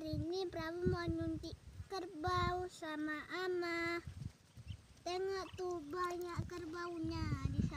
hari ini Prabu mau nyuntik kerbau sama Ama. Tengok tuh banyak kerbaunya di.